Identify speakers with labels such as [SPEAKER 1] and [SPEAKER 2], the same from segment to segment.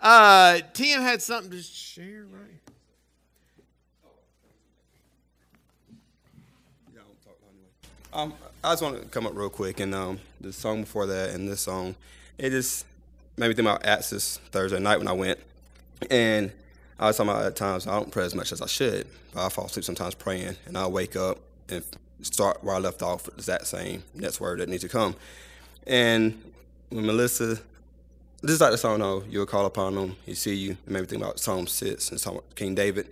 [SPEAKER 1] Uh, Tim had something to share, right?
[SPEAKER 2] Um, I just want to come up real quick, and um, the song before that and this song, it just made me think about Axis Thursday night when I went, and I was talking about at times I don't pray as much as I should, but I fall asleep sometimes praying, and I wake up and start where I left off with that same next word that needs to come, and when Melissa, just like the song, "Oh, you'll call upon them, he see you," me think about Psalm six and Psalm King David.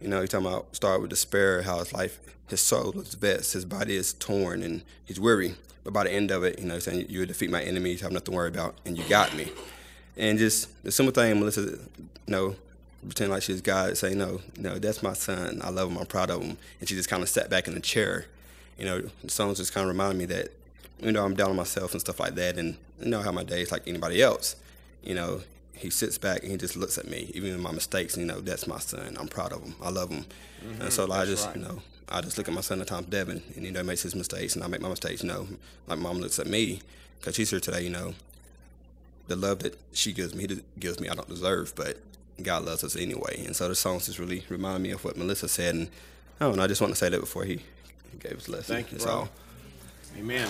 [SPEAKER 2] You know, you're talking about start with despair, how his life, his soul is vexed, his body is torn, and he's weary. But by the end of it, you know, saying you will defeat my enemies, have nothing to worry about, and you got me. And just the simple thing, Melissa, you know, pretend like she's God, say, no, no, that's my son. I love him. I'm proud of him. And she just kind of sat back in the chair. You know, the songs just kind of reminded me that, you know, I'm down on myself and stuff like that. And you know how my days like anybody else. You know, he sits back and he just looks at me, even in my mistakes. You know, that's my son. I'm proud of him. I love him. Mm-hmm, and so like, I just, right. you know, I just look at my son at times, Devin, and you know, makes his mistakes, and I make my mistakes. You know, like mom looks at me because she's here today. You know, the love that she gives me, he gives me, I don't deserve, but God loves us anyway. And so the songs just really remind me of what Melissa said, and I don't know. I just want to say that before he, he gave his lesson.
[SPEAKER 1] Thank you,
[SPEAKER 2] That's
[SPEAKER 1] bro.
[SPEAKER 2] all.
[SPEAKER 1] Amen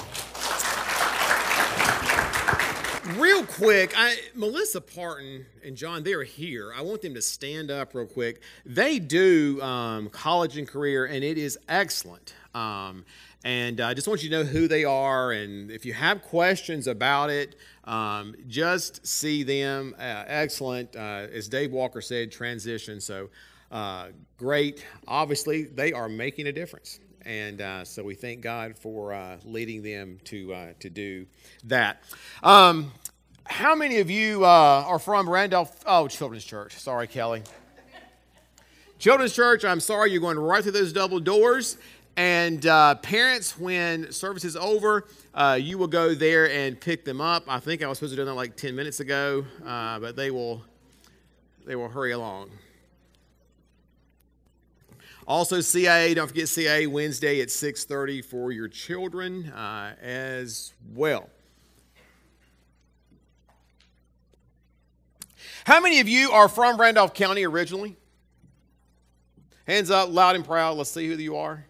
[SPEAKER 1] real quick, I, Melissa Parton and John, they're here. I want them to stand up real quick. They do um, college and career, and it is excellent. Um, and I uh, just want you to know who they are. And if you have questions about it, um, just see them. Uh, excellent. Uh, as Dave Walker said, transition. So uh, great. Obviously, they are making a difference and uh, so we thank God for uh, leading them to uh, to do that. Um, how many of you uh, are from Randolph? Oh, Children's Church. Sorry, Kelly. Children's Church. I'm sorry, you're going right through those double doors. And uh, parents, when service is over, uh, you will go there and pick them up. I think I was supposed to do that like 10 minutes ago, but they will they will hurry along. Also, CIA, don't forget CIA Wednesday at 6.30 for your children uh, as well. How many of you are from Randolph County originally? Hands up, loud and proud. Let's see who you are.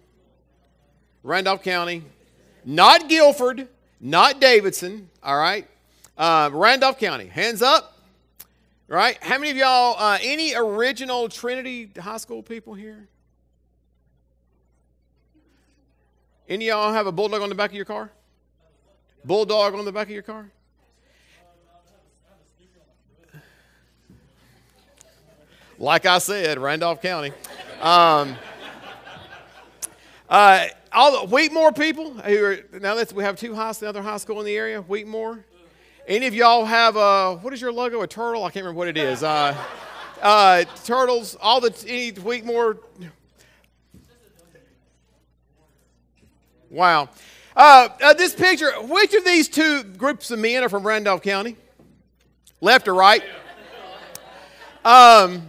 [SPEAKER 1] Randolph County. Not Guilford, not Davidson, all right? Uh, Randolph County. Hands up. Right? How many of y'all, uh, any original Trinity High School people here? Any of y'all have a bulldog on the back of your car? Bulldog on the back of your car? Like I said, Randolph County. Um, uh, all the Wheatmore people who are now that we have two high another high school in the area, Wheatmore. Any of y'all have a what is your logo? A turtle? I can't remember what it is. Uh, uh, turtles. All the any Wheatmore Wow. Uh, uh, this picture, which of these two groups of men are from Randolph County? Left or right? Um,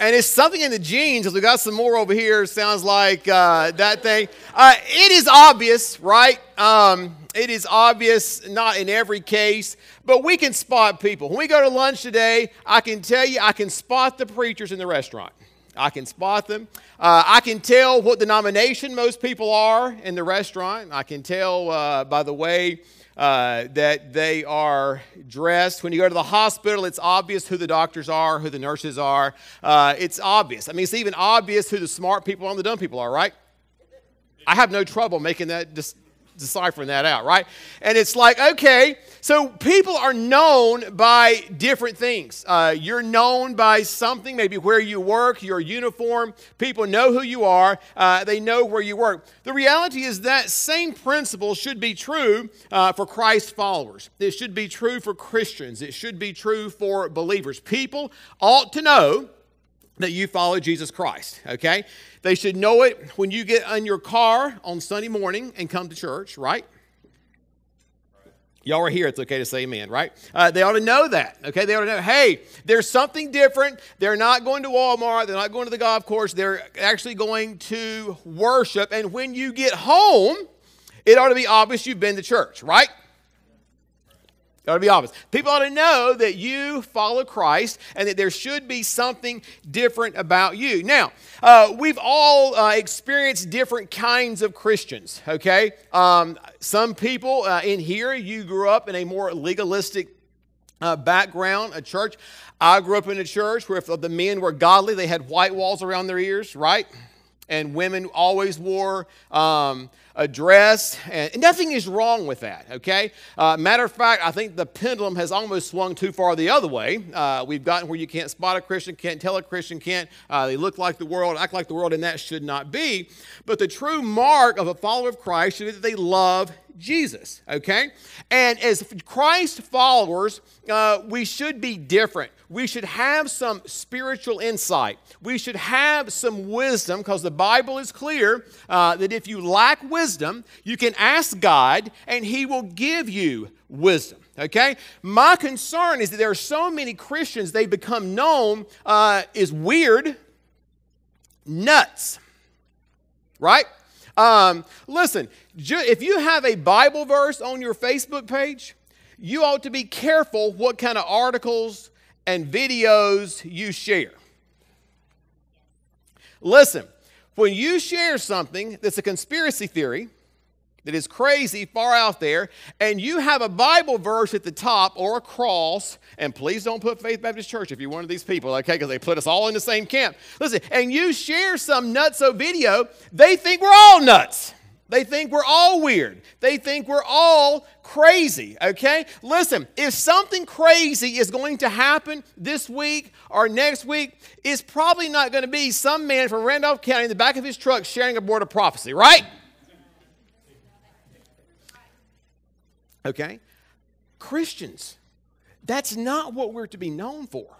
[SPEAKER 1] and it's something in the genes, because we got some more over here. Sounds like uh, that thing. Uh, it is obvious, right? Um, it is obvious, not in every case, but we can spot people. When we go to lunch today, I can tell you, I can spot the preachers in the restaurant. I can spot them. Uh, I can tell what denomination most people are in the restaurant. I can tell uh, by the way uh, that they are dressed. When you go to the hospital, it's obvious who the doctors are, who the nurses are. Uh, it's obvious. I mean, it's even obvious who the smart people and the dumb people are, right? I have no trouble making that dis- deciphering that out, right? And it's like, okay, so people are known by different things. Uh, you're known by something, maybe where you work, your uniform. People know who you are, uh, they know where you work. The reality is that same principle should be true uh, for Christ followers. It should be true for Christians. It should be true for believers. People ought to know that you follow Jesus Christ, okay? They should know it when you get in your car on Sunday morning and come to church, right? Y'all are here, it's okay to say amen, right? Uh, they ought to know that, okay? They ought to know, hey, there's something different. They're not going to Walmart, they're not going to the golf course, they're actually going to worship. And when you get home, it ought to be obvious you've been to church, right? It ought to be obvious. People ought to know that you follow Christ and that there should be something different about you. Now, uh, we've all uh, experienced different kinds of Christians, okay? Um, some people uh, in here, you grew up in a more legalistic uh, background, a church. I grew up in a church where if the men were godly, they had white walls around their ears, right? And women always wore. Um, a dress, and nothing is wrong with that, okay? Uh, matter of fact, I think the pendulum has almost swung too far the other way. Uh, we've gotten where you can't spot a Christian, can't tell a Christian, can't, uh, they look like the world, act like the world, and that should not be. But the true mark of a follower of Christ should be that they love Jesus, okay? And as Christ followers, uh, we should be different. We should have some spiritual insight. We should have some wisdom because the Bible is clear uh, that if you lack wisdom, you can ask God and He will give you wisdom. Okay? My concern is that there are so many Christians, they become known uh, as weird, nuts, right? Um, listen, if you have a Bible verse on your Facebook page, you ought to be careful what kind of articles and videos you share. Listen, when you share something that's a conspiracy theory, that is crazy, far out there, and you have a Bible verse at the top or a cross, and please don't put Faith Baptist Church if you're one of these people, okay, because they put us all in the same camp. Listen, and you share some nutso video, they think we're all nuts. They think we're all weird. They think we're all crazy, okay? Listen, if something crazy is going to happen this week or next week, it's probably not going to be some man from Randolph County in the back of his truck sharing a board of prophecy, right? Okay? Christians, that's not what we're to be known for.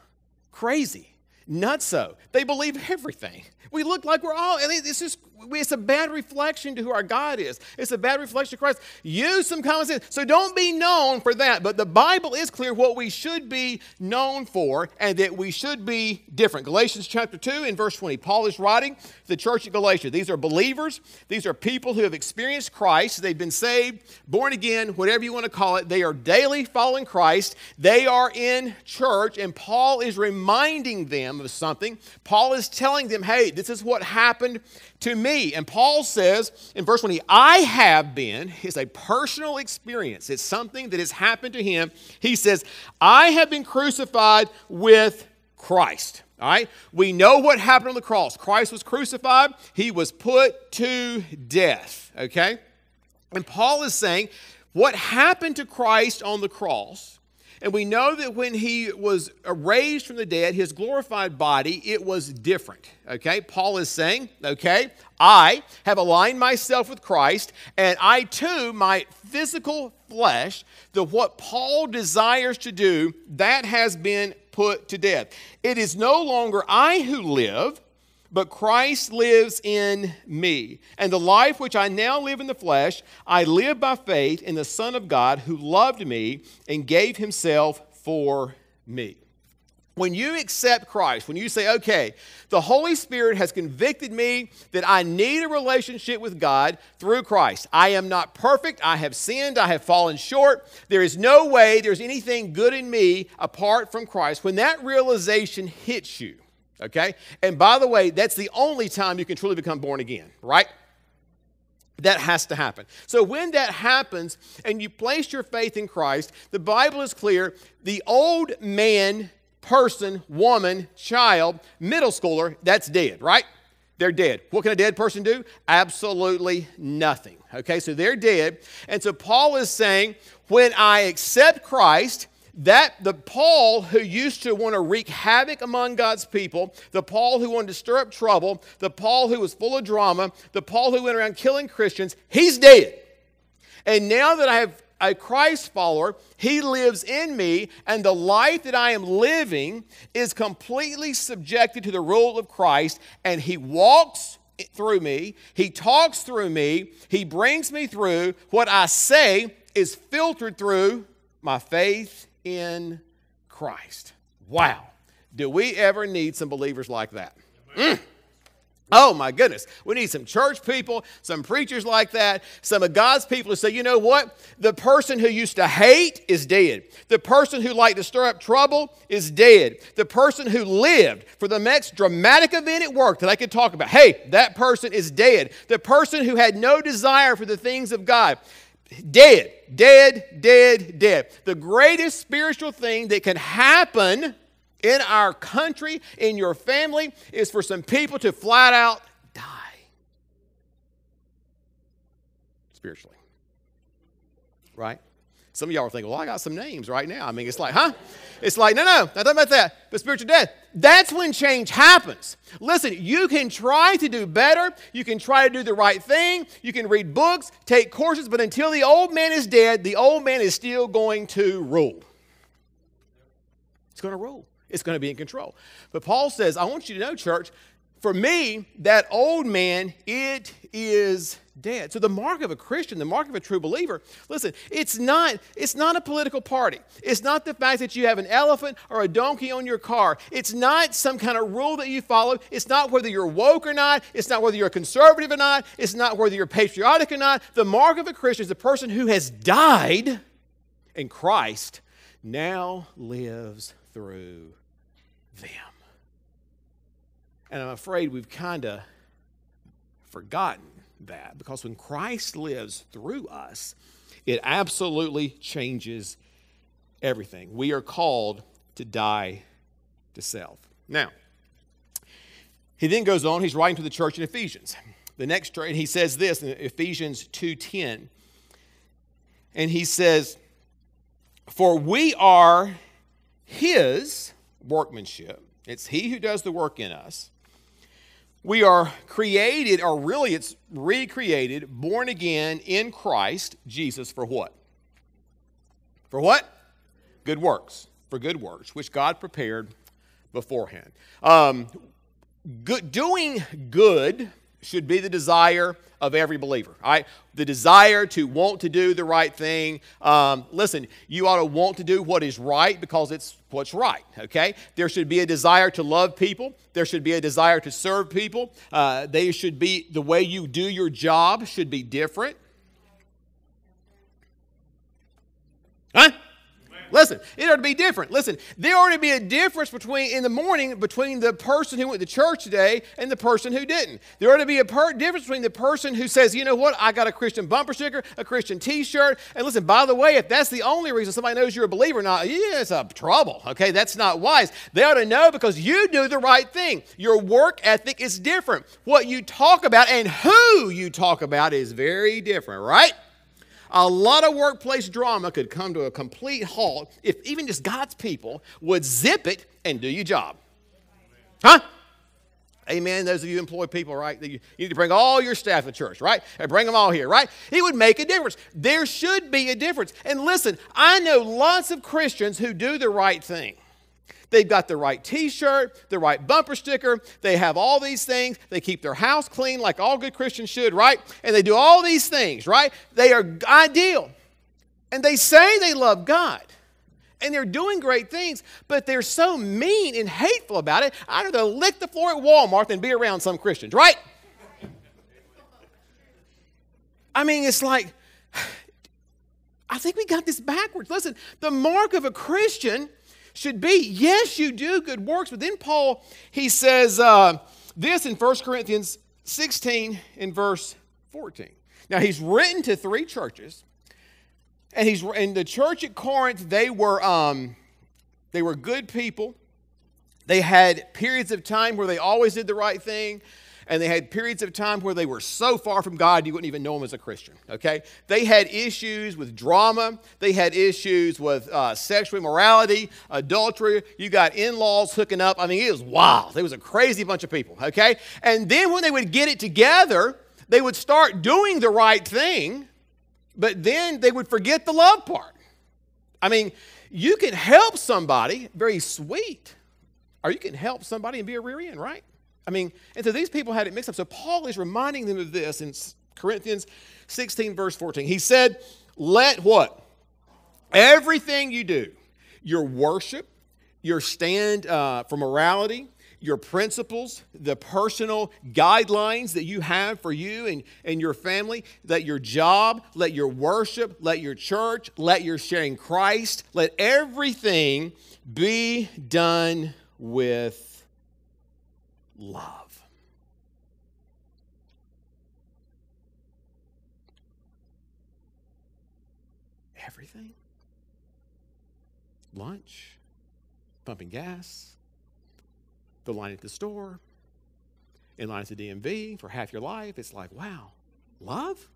[SPEAKER 1] Crazy. Not so. They believe everything. We look like we're all, it's just it's a bad reflection to who our God is. It's a bad reflection of Christ. Use some common sense. So don't be known for that. But the Bible is clear what we should be known for and that we should be different. Galatians chapter 2 in verse 20. Paul is writing to the church at Galatia. These are believers. These are people who have experienced Christ. They've been saved, born again, whatever you want to call it. They are daily following Christ. They are in church. And Paul is reminding them of something. Paul is telling them, hey, this is what happened to me. And Paul says in verse 20, I have been, it's a personal experience. It's something that has happened to him. He says, I have been crucified with Christ. All right? We know what happened on the cross. Christ was crucified, he was put to death. Okay? And Paul is saying, what happened to Christ on the cross and we know that when he was raised from the dead, his glorified body, it was different. Okay? Paul is saying, okay, I have aligned myself with Christ, and I too, my physical flesh, the what Paul desires to do, that has been put to death. It is no longer I who live, but Christ lives in me. And the life which I now live in the flesh, I live by faith in the Son of God who loved me and gave himself for me. When you accept Christ, when you say, okay, the Holy Spirit has convicted me that I need a relationship with God through Christ. I am not perfect. I have sinned. I have fallen short. There is no way there's anything good in me apart from Christ. When that realization hits you, Okay? And by the way, that's the only time you can truly become born again, right? That has to happen. So when that happens and you place your faith in Christ, the Bible is clear the old man, person, woman, child, middle schooler, that's dead, right? They're dead. What can a dead person do? Absolutely nothing. Okay, so they're dead. And so Paul is saying, when I accept Christ, that the Paul who used to want to wreak havoc among God's people, the Paul who wanted to stir up trouble, the Paul who was full of drama, the Paul who went around killing Christians, he's dead. And now that I have a Christ follower, he lives in me, and the life that I am living is completely subjected to the rule of Christ, and he walks through me, he talks through me, he brings me through. What I say is filtered through my faith in Christ. Wow. Do we ever need some believers like that? Mm. Oh my goodness. We need some church people, some preachers like that, some of God's people to say, you know what? The person who used to hate is dead. The person who liked to stir up trouble is dead. The person who lived for the next dramatic event at work that I could talk about, hey, that person is dead. The person who had no desire for the things of God, dead, dead, dead, dead. The greatest spiritual thing that can happen in our country, in your family, is for some people to flat out die spiritually. Right? Some of y'all are thinking, well, I got some names right now. I mean, it's like, huh? It's like, no, no, not talking about that. But spiritual death, that's when change happens. Listen, you can try to do better. You can try to do the right thing. You can read books, take courses, but until the old man is dead, the old man is still going to rule. It's going to rule it's going to be in control. But Paul says, I want you to know, church, for me, that old man, it is dead. So the mark of a Christian, the mark of a true believer, listen, it's not, it's not a political party. It's not the fact that you have an elephant or a donkey on your car. It's not some kind of rule that you follow. It's not whether you're woke or not. It's not whether you're conservative or not. It's not whether you're patriotic or not. The mark of a Christian is the person who has died in Christ now lives through them. And I'm afraid we've kind of forgotten that because when Christ lives through us, it absolutely changes everything. We are called to die to self. Now, he then goes on, he's writing to the church in Ephesians. The next he says this in Ephesians 2:10. And he says, "For we are his workmanship. It's He who does the work in us. We are created, or really it's recreated, born again in Christ Jesus for what? For what? Good works. For good works, which God prepared beforehand. Um, good, doing good should be the desire of every believer. All right? The desire to want to do the right thing. Um, listen, you ought to want to do what is right because it's what's right. Okay? There should be a desire to love people. There should be a desire to serve people. Uh, they should be the way you do your job should be different. Huh? Listen, it ought to be different. Listen, there ought to be a difference between in the morning between the person who went to church today and the person who didn't. There ought to be a per- difference between the person who says, you know what, I got a Christian bumper sticker, a Christian T-shirt, and listen. By the way, if that's the only reason somebody knows you're a believer or not, yeah, it's a trouble. Okay, that's not wise. They ought to know because you do the right thing. Your work ethic is different. What you talk about and who you talk about is very different, right? A lot of workplace drama could come to a complete halt if even just God's people would zip it and do your job. Huh? Amen. Those of you employed people, right? You need to bring all your staff to church, right? And bring them all here, right? It would make a difference. There should be a difference. And listen, I know lots of Christians who do the right thing. They've got the right t shirt, the right bumper sticker. They have all these things. They keep their house clean like all good Christians should, right? And they do all these things, right? They are ideal. And they say they love God. And they're doing great things, but they're so mean and hateful about it. I'd rather lick the floor at Walmart than be around some Christians, right? I mean, it's like, I think we got this backwards. Listen, the mark of a Christian should be. Yes, you do good works. But then Paul, he says uh, this in 1 Corinthians 16 in verse 14. Now, he's written to three churches. And he's in the church at Corinth, they were, um, they were good people. They had periods of time where they always did the right thing and they had periods of time where they were so far from God you wouldn't even know them as a Christian. Okay, they had issues with drama. They had issues with uh, sexual immorality, adultery. You got in-laws hooking up. I mean, it was wild. It was a crazy bunch of people. Okay, and then when they would get it together, they would start doing the right thing, but then they would forget the love part. I mean, you can help somebody, very sweet, or you can help somebody and be a rear end, right? I mean, and so these people had it mixed up. So Paul is reminding them of this in Corinthians 16, verse 14. He said, Let what? Everything you do, your worship, your stand uh, for morality, your principles, the personal guidelines that you have for you and, and your family. Let your job, let your worship, let your church, let your sharing Christ, let everything be done with love. Everything. Lunch, pumping gas, the line at the store, in line at the DMV for half your life. It's like, wow, love?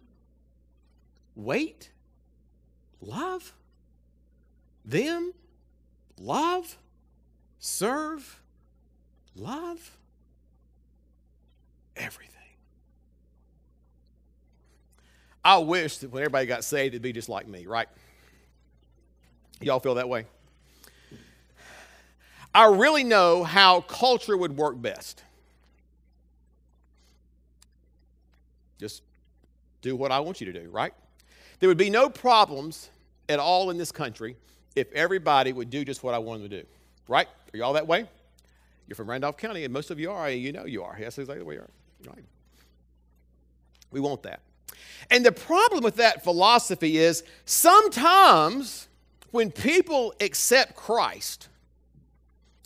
[SPEAKER 1] Wait? Love? Them? Love? Serve? Love? Everything. I wish that when everybody got saved, it'd be just like me, right? Y'all feel that way? I really know how culture would work best. Just do what I want you to do, right? There would be no problems at all in this country if everybody would do just what I want them to do, right? Are you all that way? You're from Randolph County, and most of you are, you know you are. That's exactly the way you are. Right? We want that. And the problem with that philosophy is sometimes when people accept Christ,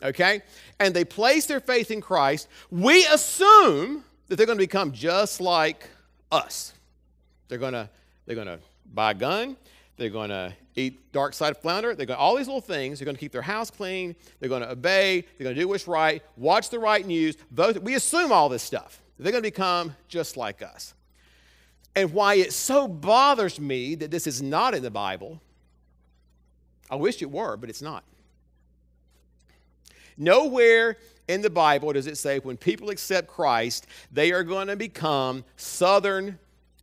[SPEAKER 1] okay, and they place their faith in Christ, we assume that they're going to become just like us. They're going to they're going to buy a gun, they're going to eat dark side flounder, they're going to all these little things, they're going to keep their house clean, they're going to obey, they're going to do what's right, watch the right news, vote. We assume all this stuff. They're going to become just like us. And why it so bothers me that this is not in the Bible, I wish it were, but it's not. Nowhere in the Bible does it say when people accept Christ, they are going to become southern,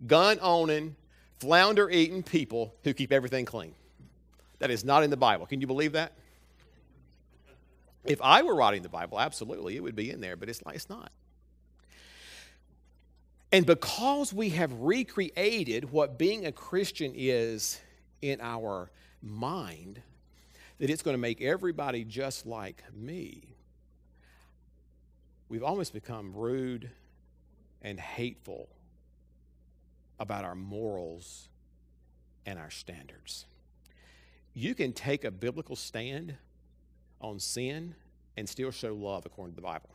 [SPEAKER 1] gun owning, flounder eating people who keep everything clean. That is not in the Bible. Can you believe that? If I were writing the Bible, absolutely, it would be in there, but it's, like, it's not. And because we have recreated what being a Christian is in our mind, that it's going to make everybody just like me, we've almost become rude and hateful about our morals and our standards. You can take a biblical stand on sin and still show love according to the Bible.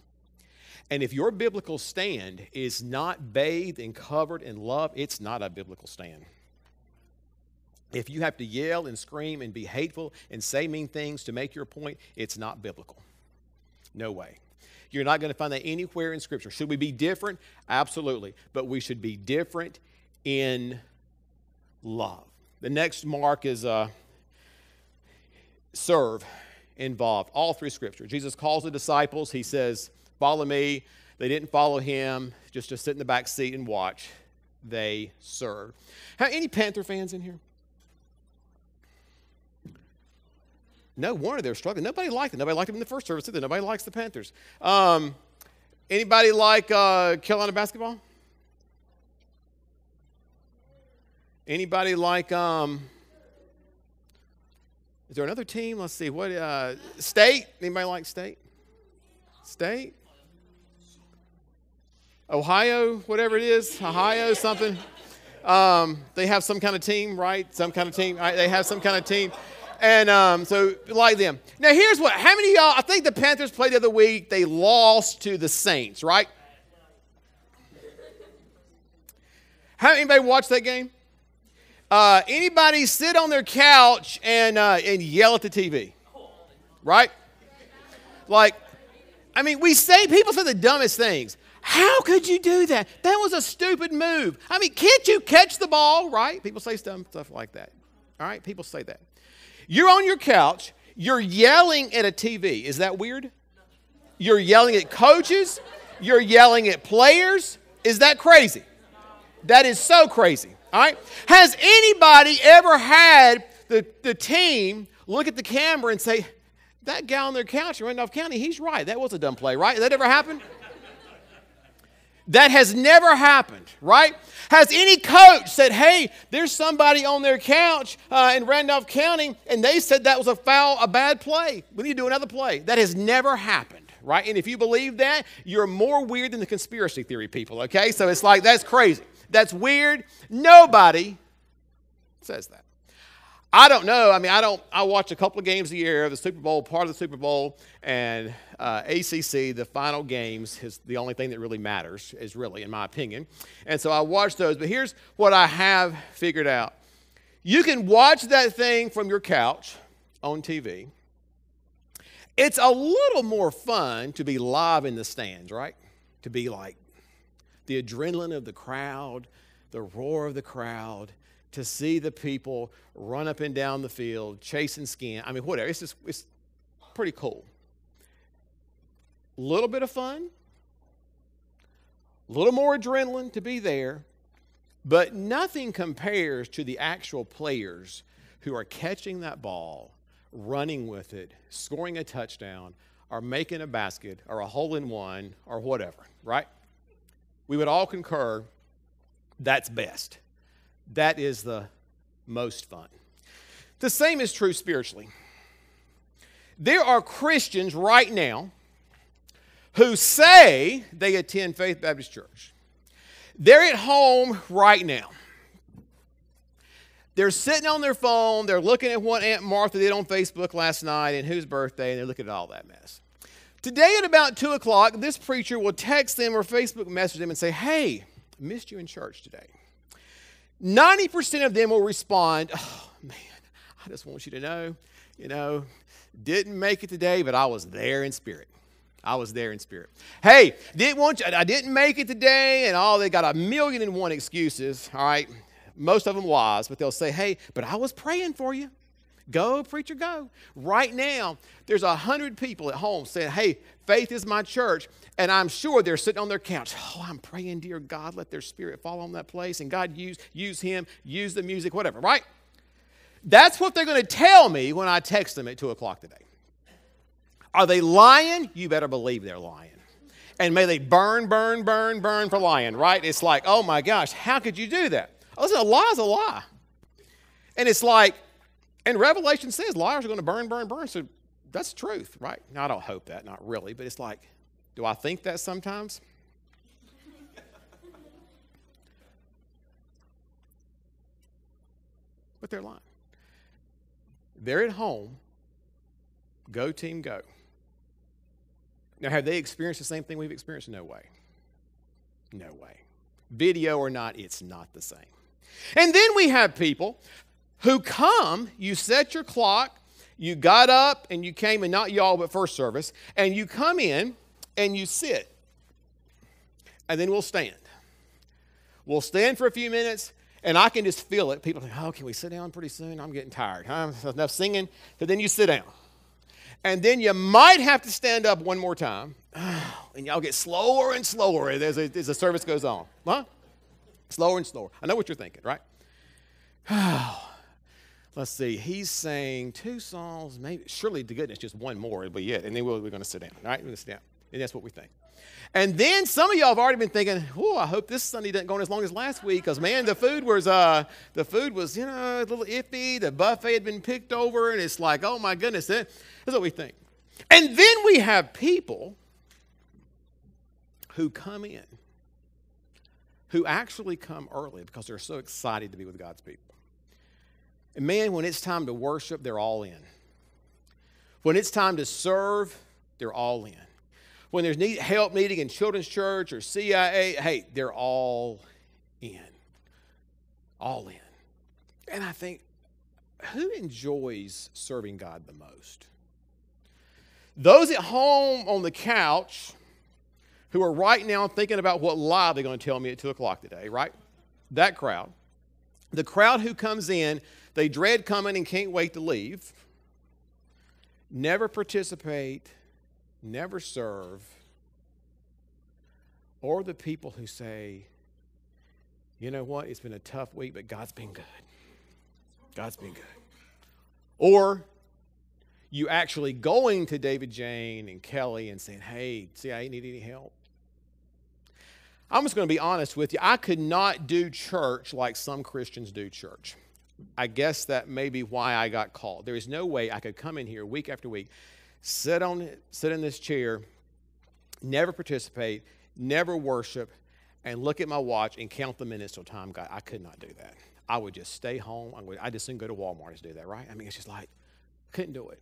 [SPEAKER 1] And if your biblical stand is not bathed and covered in love, it's not a biblical stand. If you have to yell and scream and be hateful and say mean things to make your point, it's not biblical. No way. You're not going to find that anywhere in Scripture. Should we be different? Absolutely. But we should be different in love. The next mark is uh, serve involved. All through Scripture. Jesus calls the disciples, he says, Follow me. They didn't follow him just to sit in the back seat and watch. They served. Have any Panther fans in here? No wonder they're struggling. Nobody liked them. Nobody liked them in the first service either. Nobody likes the Panthers. Um, anybody like uh, Carolina basketball? Anybody like? Um, is there another team? Let's see. What uh, state? Anybody like state? State? Ohio, whatever it is, Ohio something. Um, they have some kind of team, right? Some kind of team. Right? They have some kind of team. And um, so, like them. Now, here's what. How many y'all, I think the Panthers played the other week, they lost to the Saints, right? How anybody watch that game? Uh, anybody sit on their couch and, uh, and yell at the TV? Right? Like, I mean, we say, people say the dumbest things. How could you do that? That was a stupid move. I mean, can't you catch the ball, right? People say stuff, stuff like that. All right? People say that. You're on your couch, you're yelling at a TV. Is that weird? You're yelling at coaches, you're yelling at players. Is that crazy? That is so crazy. All right? Has anybody ever had the, the team look at the camera and say, that guy on their couch in Randolph County, he's right. That was a dumb play, right? That ever happened? That has never happened, right? Has any coach said, hey, there's somebody on their couch uh, in Randolph County, and they said that was a foul, a bad play. We need to do another play. That has never happened, right? And if you believe that, you're more weird than the conspiracy theory people, okay? So it's like, that's crazy. That's weird. Nobody says that. I don't know. I mean, I don't. I watch a couple of games a year. The Super Bowl, part of the Super Bowl, and uh, ACC, the final games, is the only thing that really matters. Is really, in my opinion. And so I watch those. But here's what I have figured out: you can watch that thing from your couch on TV. It's a little more fun to be live in the stands, right? To be like the adrenaline of the crowd, the roar of the crowd to see the people run up and down the field, chasing skin. I mean, whatever. It's just it's pretty cool. A little bit of fun, a little more adrenaline to be there, but nothing compares to the actual players who are catching that ball, running with it, scoring a touchdown, or making a basket, or a hole in one, or whatever, right? We would all concur that's best. That is the most fun. The same is true spiritually. There are Christians right now who say they attend Faith Baptist Church. They're at home right now. They're sitting on their phone, they're looking at what Aunt Martha did on Facebook last night and whose birthday, and they're looking at all that mess. Today at about 2 o'clock, this preacher will text them or Facebook message them and say, Hey, missed you in church today. 90% of them will respond, Oh, man, I just want you to know, you know, didn't make it today, but I was there in spirit. I was there in spirit. Hey, didn't want you, I didn't make it today, and all they got a million and one excuses. All right, most of them wise, but they'll say, "Hey, but I was praying for you." Go, preacher, go. Right now, there's a hundred people at home saying, Hey, faith is my church. And I'm sure they're sitting on their couch. Oh, I'm praying, dear God, let their spirit fall on that place. And God use, use him, use the music, whatever, right? That's what they're going to tell me when I text them at 2 o'clock today. Are they lying? You better believe they're lying. And may they burn, burn, burn, burn for lying, right? It's like, oh my gosh, how could you do that? Oh, listen, a lie is a lie. And it's like, and Revelation says liars are going to burn, burn, burn. So that's truth, right? Now, I don't hope that, not really, but it's like, do I think that sometimes? but they're lying. They're at home. Go, team, go. Now, have they experienced the same thing we've experienced? No way. No way. Video or not, it's not the same. And then we have people who come, you set your clock, you got up and you came, and not y'all, but first service, and you come in and you sit. And then we'll stand. We'll stand for a few minutes, and I can just feel it. People think, oh, can we sit down pretty soon? I'm getting tired. Huh? Enough singing. So then you sit down. And then you might have to stand up one more time. And y'all get slower and slower as, as the service goes on. Huh? Slower and slower. I know what you're thinking, right? Oh. Let's see. He's saying two songs, maybe, surely to goodness, just one more, will be it. And then we're, we're going to sit down, all right? We're going to sit down. And that's what we think. And then some of y'all have already been thinking, oh, I hope this Sunday doesn't go on as long as last week, because man, the food was uh the food was, you know, a little iffy. The buffet had been picked over, and it's like, oh my goodness, that's what we think. And then we have people who come in, who actually come early because they're so excited to be with God's people. And man, when it's time to worship, they're all in. When it's time to serve, they're all in. When there's need, help needing in children's church or CIA, hey, they're all in. All in. And I think, who enjoys serving God the most? Those at home on the couch who are right now thinking about what lie they're going to tell me at 2 o'clock today, right? That crowd. The crowd who comes in, they dread coming and can't wait to leave. Never participate, never serve. Or the people who say, you know what, it's been a tough week, but God's been good. God's been good. Or you actually going to David Jane and Kelly and saying, hey, see, I need any help. I'm just going to be honest with you. I could not do church like some Christians do church. I guess that may be why I got called. There is no way I could come in here week after week, sit on sit in this chair, never participate, never worship, and look at my watch and count the minutes till time got. I could not do that. I would just stay home. I would I just go to Walmart to do that, right? I mean, it's just like couldn't do it.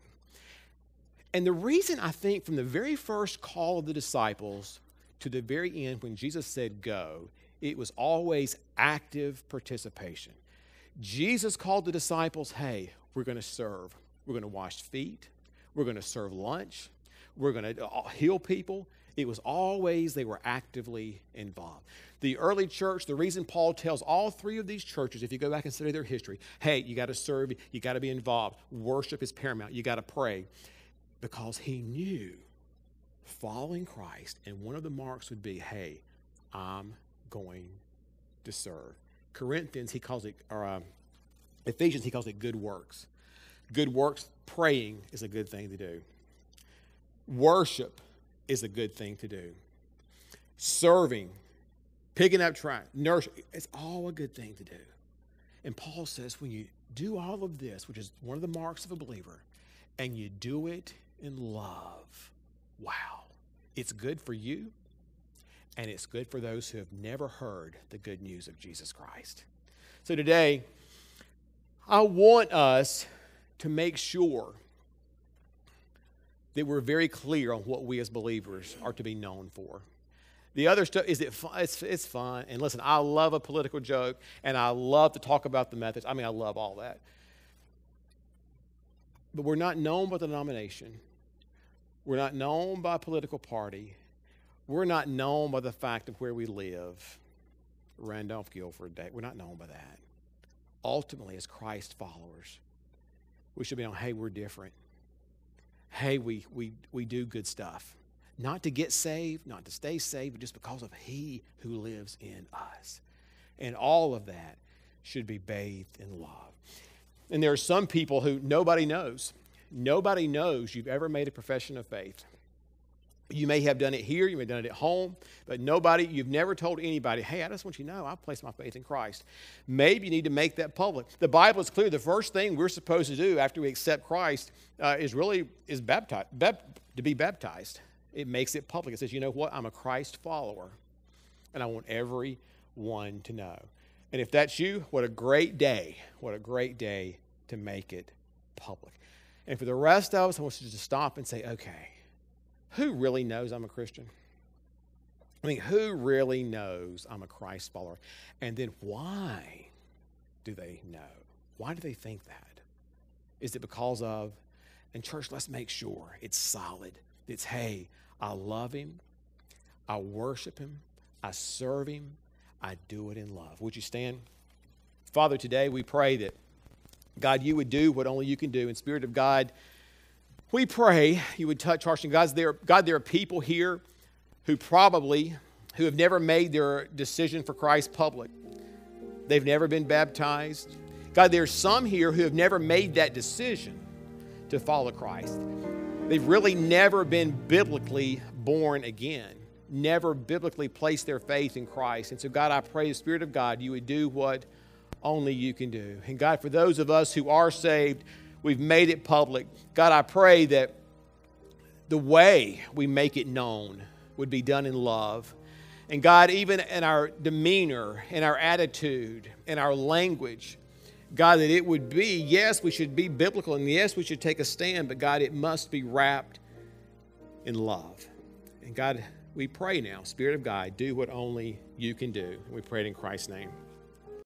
[SPEAKER 1] And the reason I think from the very first call of the disciples to the very end when Jesus said go, it was always active participation. Jesus called the disciples, hey, we're going to serve. We're going to wash feet. We're going to serve lunch. We're going to uh, heal people. It was always they were actively involved. The early church, the reason Paul tells all three of these churches, if you go back and study their history, hey, you got to serve, you got to be involved. Worship is paramount. You got to pray. Because he knew following Christ, and one of the marks would be, hey, I'm going to serve. Corinthians, he calls it, or uh, Ephesians, he calls it good works. Good works, praying is a good thing to do. Worship is a good thing to do. Serving, picking up trash, nurse, it's all a good thing to do. And Paul says when you do all of this, which is one of the marks of a believer, and you do it in love, wow, it's good for you and it's good for those who have never heard the good news of Jesus Christ. So today, I want us to make sure that we're very clear on what we as believers are to be known for. The other stuff is it fun? It's, it's fun. And listen, I love a political joke and I love to talk about the methods. I mean, I love all that. But we're not known by the denomination. We're not known by a political party. We're not known by the fact of where we live. Randolph Guilford Day. We're not known by that. Ultimately, as Christ followers, we should be known, hey, we're different. Hey, we, we, we do good stuff. Not to get saved, not to stay saved, but just because of He who lives in us. And all of that should be bathed in love. And there are some people who nobody knows. Nobody knows you've ever made a profession of faith. You may have done it here, you may have done it at home, but nobody, you've never told anybody, hey, I just want you to know I place my faith in Christ. Maybe you need to make that public. The Bible is clear. The first thing we're supposed to do after we accept Christ uh, is really is baptize, to be baptized. It makes it public. It says, you know what? I'm a Christ follower, and I want everyone to know. And if that's you, what a great day. What a great day to make it public. And for the rest of us, I want you to stop and say, okay, who really knows I'm a Christian? I mean, who really knows I'm a Christ follower? And then why do they know? Why do they think that? Is it because of, and church, let's make sure it's solid. It's, hey, I love him, I worship him, I serve him, I do it in love. Would you stand? Father, today we pray that, God, you would do what only you can do. In Spirit of God, we pray you would touch hearts. And God, there, God, there are people here who probably, who have never made their decision for Christ public. They've never been baptized. God, there's some here who have never made that decision to follow Christ. They've really never been biblically born again, never biblically placed their faith in Christ. And so, God, I pray the Spirit of God, you would do what only you can do. And God, for those of us who are saved, We've made it public. God, I pray that the way we make it known would be done in love. And God, even in our demeanor, in our attitude, in our language, God, that it would be, yes, we should be biblical, and yes, we should take a stand, but God, it must be wrapped in love. And God, we pray now, Spirit of God, do what only you can do. We pray it in Christ's name.